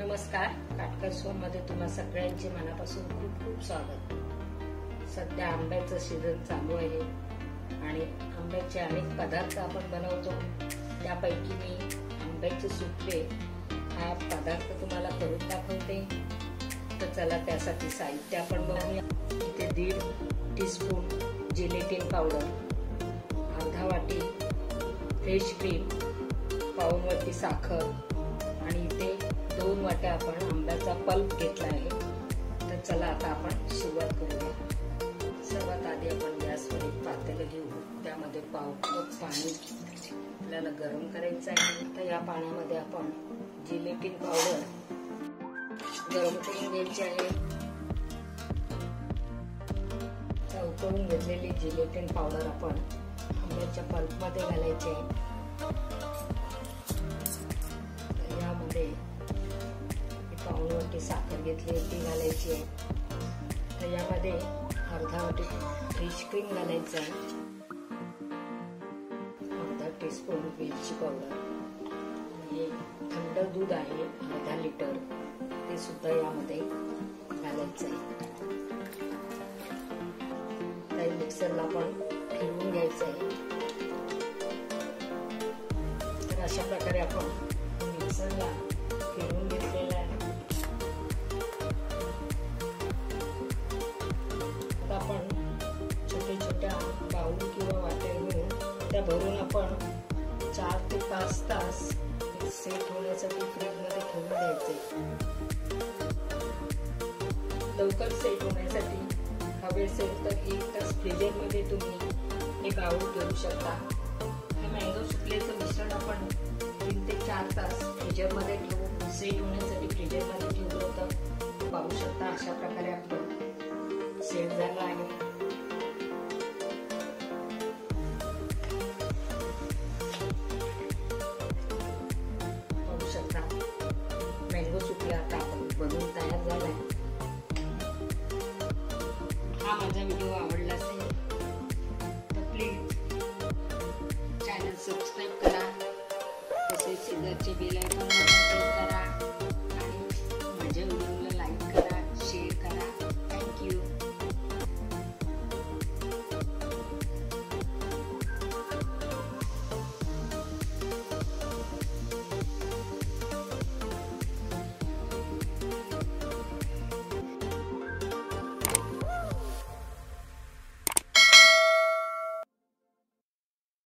नमस्कार काटकर सोनमध्ये तुम्हा सगळ्यांचे मनापासून खूप खूप स्वागत. सध्या आंब्याचं सीझन चालू आहे आणि आंब्याचे अनेक पदार्थ आपण बनवतो. त्यापैकी मी आंब्याचे सुपले हा पदार्थ तुम्हाला करून दाखवते. तर चला त्यासाठी साहित्य आपण बघूया. इथे दीड टीस्पून जिलेटिन पावडर अर्धा वाटी फ्रेश क्रीम पाऊन वाटी साखर आणि इथे दोन वाट्या आपण आंब्याचा पल्प घेतला आहे. तर चला आता आपण सुरुवात करूया. सर्वात आधी आपण गॅसवर एक पातेलं घेऊ. त्यामध्ये पाव कप पाणी आपल्याला गरम करायचं आहे. तर या पाण्यामध्ये आपण जिलेटिन पावडर गरम करून घ्यायची आहे. उकळून घेतलेली जिलेटिन पावडर आपण आंब्याच्या पल्पमध्ये घालायची आहे. यामध्ये वाटी साखर घेतली ती घालायची. आहे तर यामध्ये अर्धा वाटी फिश क्रीम घालायचं. आहे अर्धा टीस्पून वेलची पावडर. हे थंड दूध आहे अर्धा लिटर. ते सुद्धा यामध्ये घालायचं. आहे त्या मिक्सरला पण फिरवून घ्यायचं आहे. तर अशा प्रकारे आपण मिक्सरला फिरवून घेतलेला त्या भरून आपण चार ते पाच तास सेट होण्यासाठी फ्रीजमध्ये ठेवून द्यायचे. लवकर सेट होण्यासाठी हवे असेल तर एक तास फ्रीजरमध्ये तुम्ही हे बाऊल घेऊ शकता. हे मँगो सुकल्याचं मिश्रण आपण तीन ते चार तास फ्रीजरमध्ये ठेवून सेट हा माझा व्हिडिओ आवडला असेल तर प्लीज चॅनल सबस्क्राईब करा. तसेच शेजारचे बेल आयकॉन करा.